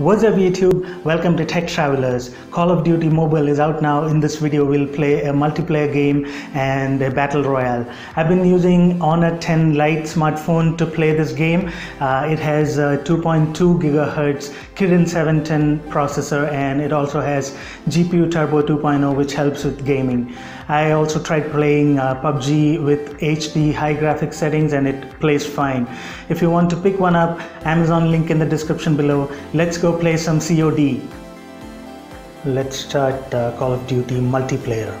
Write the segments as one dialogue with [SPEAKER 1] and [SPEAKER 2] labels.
[SPEAKER 1] What's up YouTube? Welcome to Tech Travelers. Call of Duty Mobile is out now. In this video we'll play a multiplayer game and a battle royale. I've been using Honor 10 Lite smartphone to play this game. Uh, it has a 2.2 gigahertz Kirin 710 processor and it also has GPU Turbo 2.0 which helps with gaming. I also tried playing uh, PUBG with HD high graphics settings and it plays fine. If you want to pick one up, Amazon link in the description below. Let's go play some COD. Let's start uh, Call of Duty multiplayer.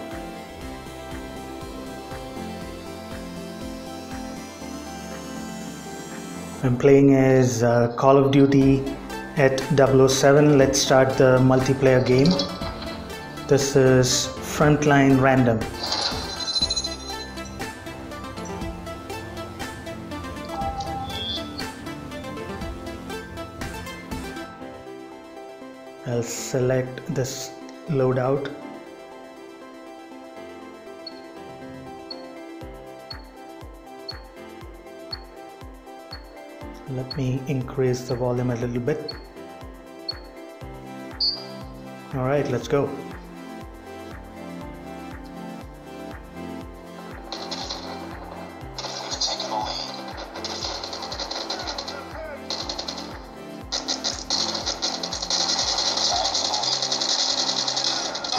[SPEAKER 1] I'm playing as uh, Call of Duty at 007. Let's start the multiplayer game. This is Frontline Random. I'll select this loadout. Let me increase the volume a little bit. All right, let's go.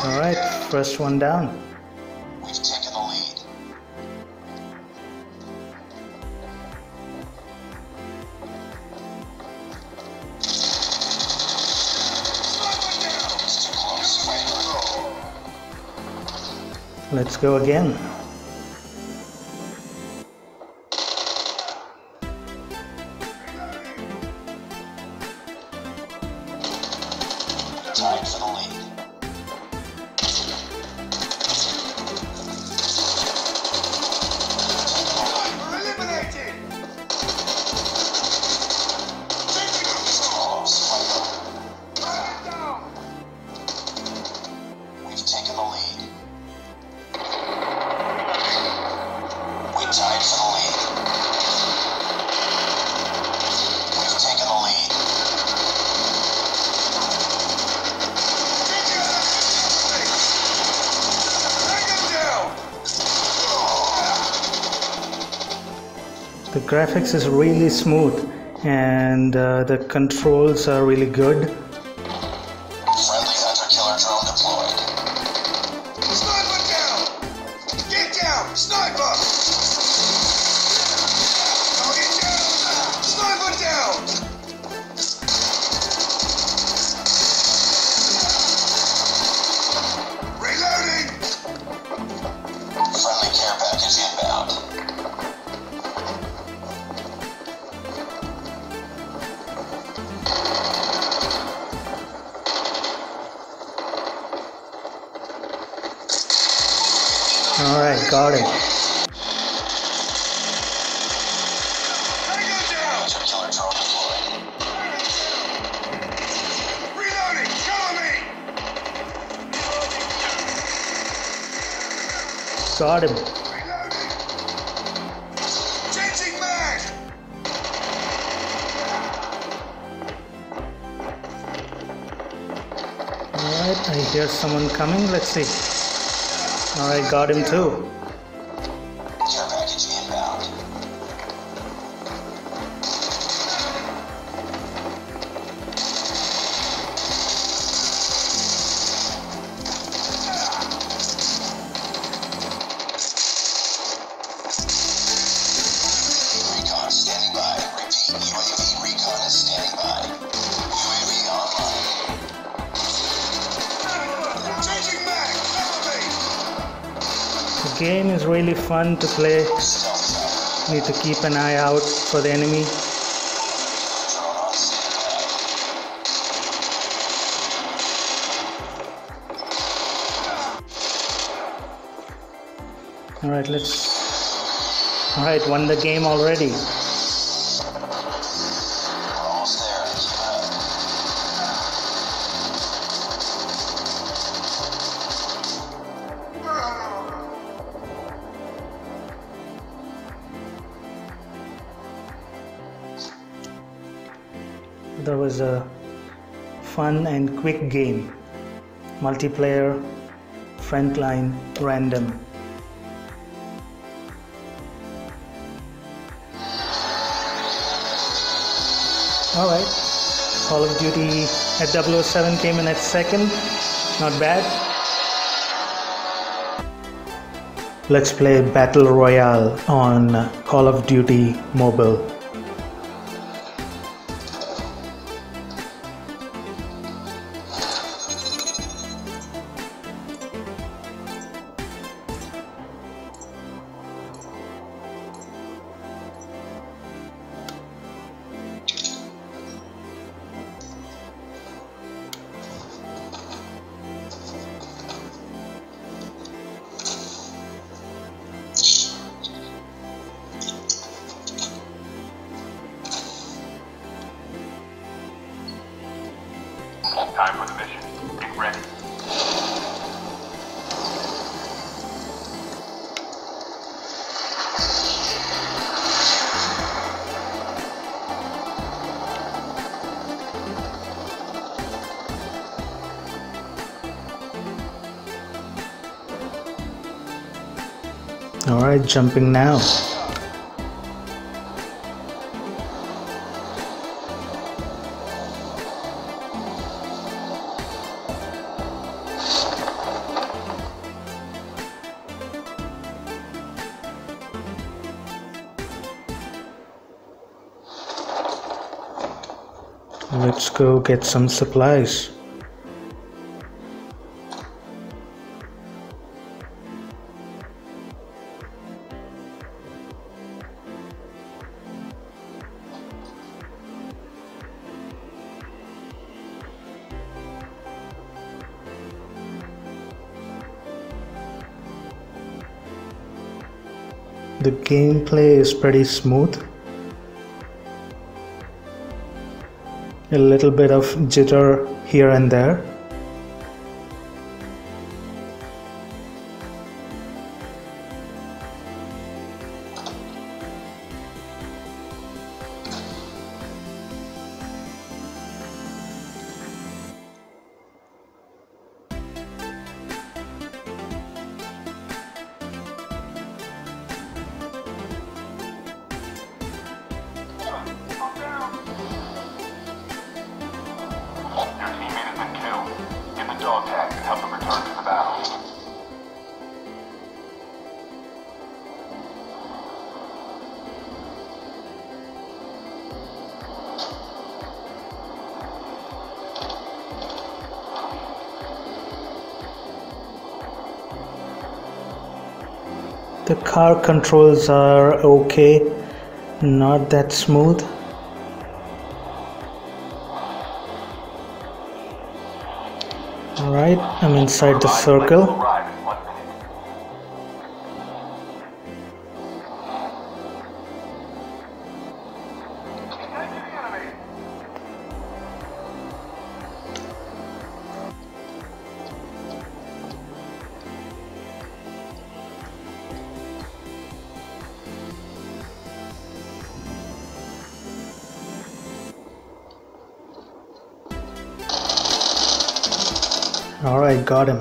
[SPEAKER 1] All right, first one down.
[SPEAKER 2] We've taken the lead. It's too close. Fighter.
[SPEAKER 1] Let's go again.
[SPEAKER 2] Tied for the lead.
[SPEAKER 1] Graphics is really smooth and uh, the controls are really good.
[SPEAKER 2] Friendly hunter killer drone deployed.
[SPEAKER 3] Sniper down! Get down! Sniper! Target down! Sniper down!
[SPEAKER 1] Got
[SPEAKER 3] him. Changing mag!
[SPEAKER 1] All right, I hear someone coming. Let's see. All right, got him too. Game is really fun to play. Need to keep an eye out for the enemy.
[SPEAKER 2] Drone on standby.
[SPEAKER 1] All right, let's. All right, won the game already.
[SPEAKER 2] There
[SPEAKER 1] was a fun and quick game. Multiplayer, frontline, random. Alright, Call of Duty at 007 came in at second, not bad. Let's play Battle Royale on Call of Duty Mobile. Alright, jumping now. Let's go get some supplies. The gameplay is pretty smooth. A little bit of jitter here and there.
[SPEAKER 4] And help them return to the battle.
[SPEAKER 1] The car controls are okay, not that smooth. Alright, I'm inside the circle. Alright, got him.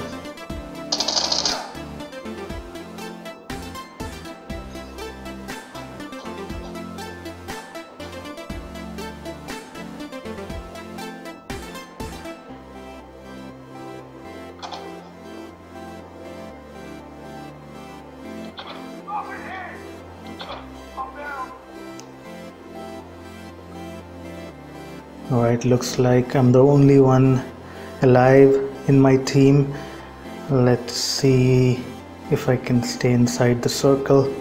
[SPEAKER 1] Alright, looks like I'm the only one alive in my team. Let's see if I can stay inside the circle.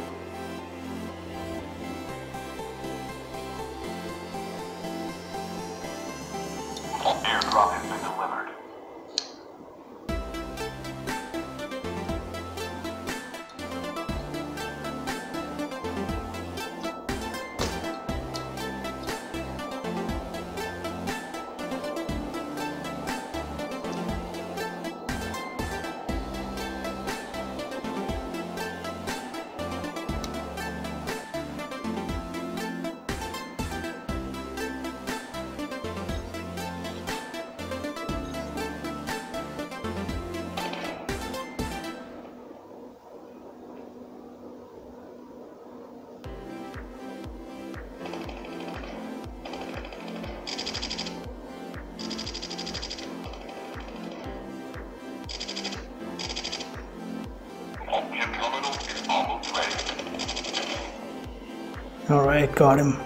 [SPEAKER 1] All right, got him.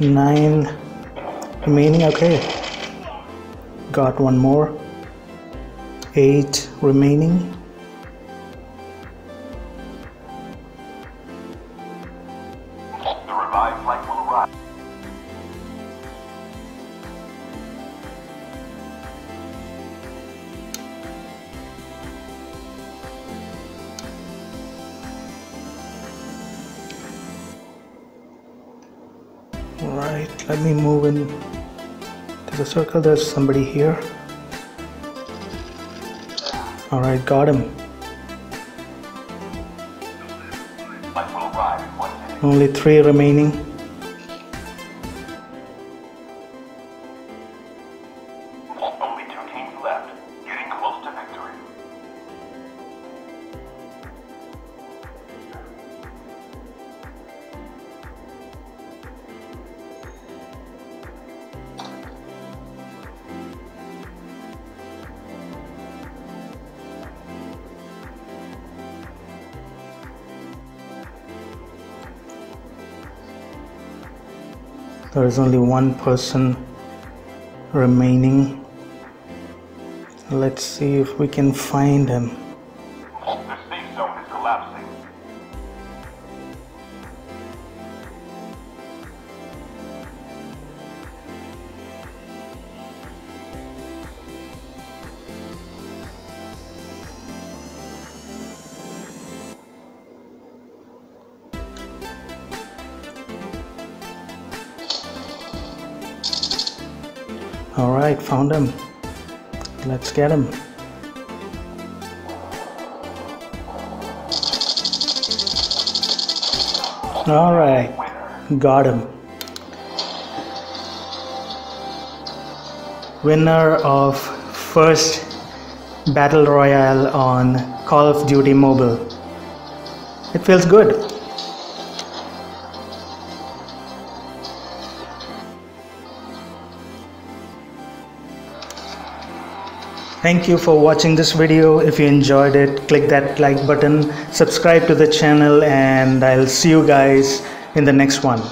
[SPEAKER 1] Nine remaining. Okay, got one more. Eight remaining. Right, let me move in to the circle. There's somebody here. All right, got him.
[SPEAKER 4] Flight will arrive in one minute.
[SPEAKER 1] Only three remaining. There is only one person remaining. Let's see if we can find him. All right, found him. Let's get him. All right, got him. Winner of first battle royale on Call of Duty Mobile. It feels good. Thank you for watching this video. If you enjoyed it, click that like button, subscribe to the channel, and I'll see you guys in the next one.